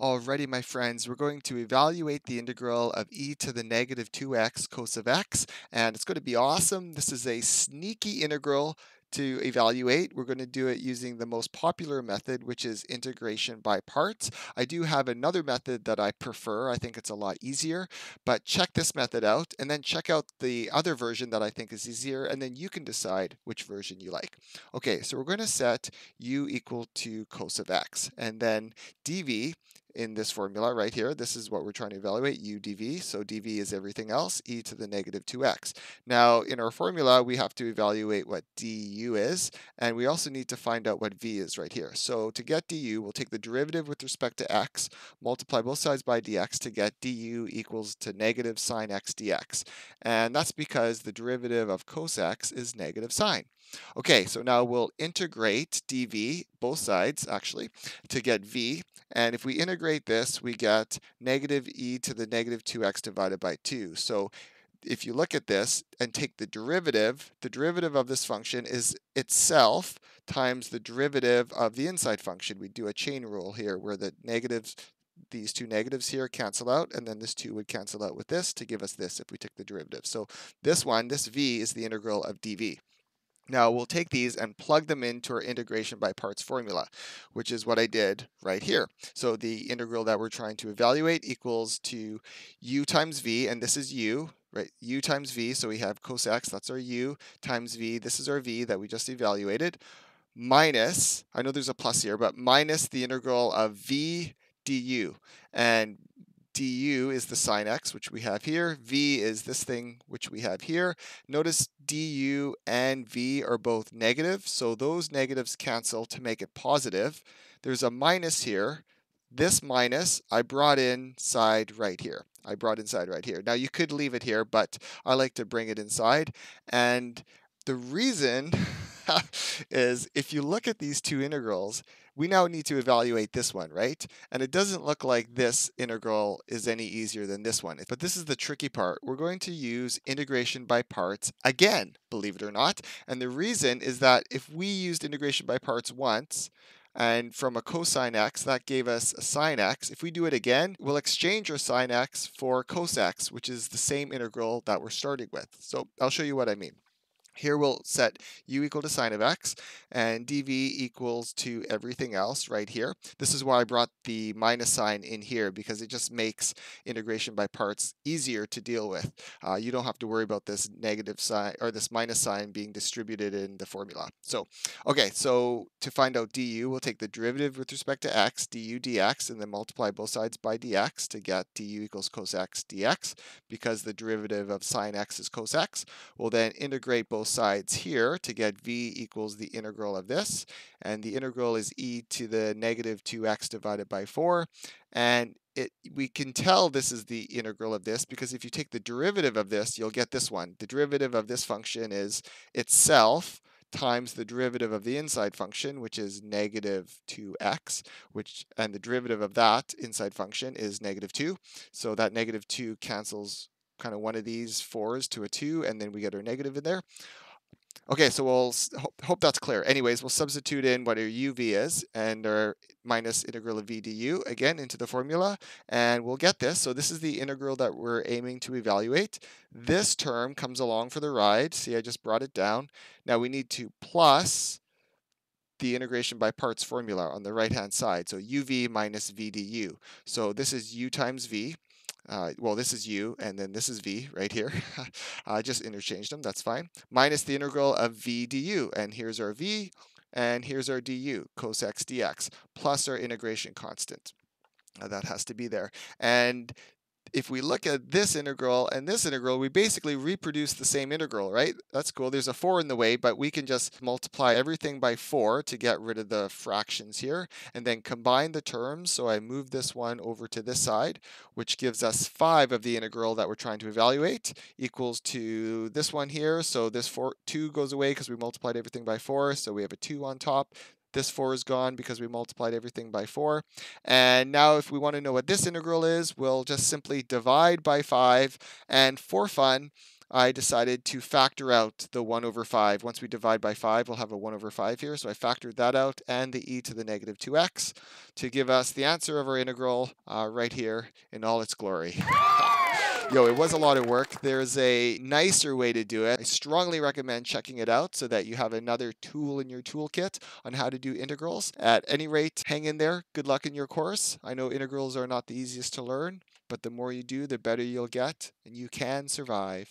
Alrighty, my friends, we're going to evaluate the integral of e to the negative 2x cos of x, and it's going to be awesome. This is a sneaky integral to evaluate. We're going to do it using the most popular method, which is integration by parts. I do have another method that I prefer. I think it's a lot easier, but check this method out and then check out the other version that I think is easier, and then you can decide which version you like. Okay, so we're going to set u equal to cos of x, and then dv in this formula right here. This is what we're trying to evaluate, u dv. So dv is everything else, e to the negative 2x. Now, in our formula, we have to evaluate what du is, and we also need to find out what v is right here. So to get du, we'll take the derivative with respect to x, multiply both sides by dx to get du equals to negative sine x dx. And that's because the derivative of cos x is negative sine. Okay, so now we'll integrate dv, both sides actually, to get v. And if we integrate this, we get negative e to the negative 2x divided by 2. So if you look at this and take the derivative, the derivative of this function is itself times the derivative of the inside function. We do a chain rule here where the negatives these two negatives here cancel out, and then this 2 would cancel out with this to give us this if we took the derivative. So this one, this v, is the integral of dv. Now we'll take these and plug them into our integration by parts formula, which is what I did right here. So the integral that we're trying to evaluate equals to u times v, and this is u, right? u times v, so we have cos x, that's our u, times v, this is our v that we just evaluated, minus, I know there's a plus here, but minus the integral of v du. And du is the sine x, which we have here. v is this thing, which we have here. Notice du and v are both negative, so those negatives cancel to make it positive. There's a minus here. This minus, I brought inside right here. I brought inside right here. Now you could leave it here, but I like to bring it inside. And the reason is if you look at these two integrals, we now need to evaluate this one, right? And it doesn't look like this integral is any easier than this one. But this is the tricky part. We're going to use integration by parts again, believe it or not. And the reason is that if we used integration by parts once, and from a cosine x, that gave us a sine x. If we do it again, we'll exchange our sine x for cos x, which is the same integral that we're starting with. So I'll show you what I mean. Here we'll set u equal to sine of x and dv equals to everything else right here. This is why I brought the minus sign in here because it just makes integration by parts easier to deal with. Uh, you don't have to worry about this negative sign or this minus sign being distributed in the formula. So, okay, so to find out du, we'll take the derivative with respect to x, du dx, and then multiply both sides by dx to get du equals cos x dx because the derivative of sine x is cos x. We'll then integrate both sides here to get v equals the integral of this. And the integral is e to the negative 2x divided by 4. And it, we can tell this is the integral of this because if you take the derivative of this, you'll get this one. The derivative of this function is itself times the derivative of the inside function, which is negative 2x, which and the derivative of that inside function is negative 2. So that negative 2 cancels kind of one of these fours to a 2, and then we get our negative in there. Okay, so we'll hope that's clear. Anyways, we'll substitute in what our uv is and our minus integral of v du again into the formula, and we'll get this. So this is the integral that we're aiming to evaluate. This term comes along for the ride. See, I just brought it down. Now we need to plus the integration by parts formula on the right-hand side. So uv minus v du. So this is u times v. Uh, well, this is u, and then this is v right here. I just interchanged them, that's fine. Minus the integral of v du, and here's our v, and here's our du, cos x dx, plus our integration constant. Uh, that has to be there. And if we look at this integral and this integral, we basically reproduce the same integral, right? That's cool. There's a 4 in the way, but we can just multiply everything by 4 to get rid of the fractions here, and then combine the terms. So I move this one over to this side, which gives us 5 of the integral that we're trying to evaluate, equals to this one here. So this four, 2 goes away because we multiplied everything by 4, so we have a 2 on top. This 4 is gone because we multiplied everything by 4. And now if we want to know what this integral is, we'll just simply divide by 5. And for fun, I decided to factor out the 1 over 5. Once we divide by 5, we'll have a 1 over 5 here. So I factored that out and the e to the negative 2x to give us the answer of our integral uh, right here in all its glory. Yo, it was a lot of work. There's a nicer way to do it. I strongly recommend checking it out so that you have another tool in your toolkit on how to do integrals. At any rate, hang in there. Good luck in your course. I know integrals are not the easiest to learn, but the more you do, the better you'll get, and you can survive.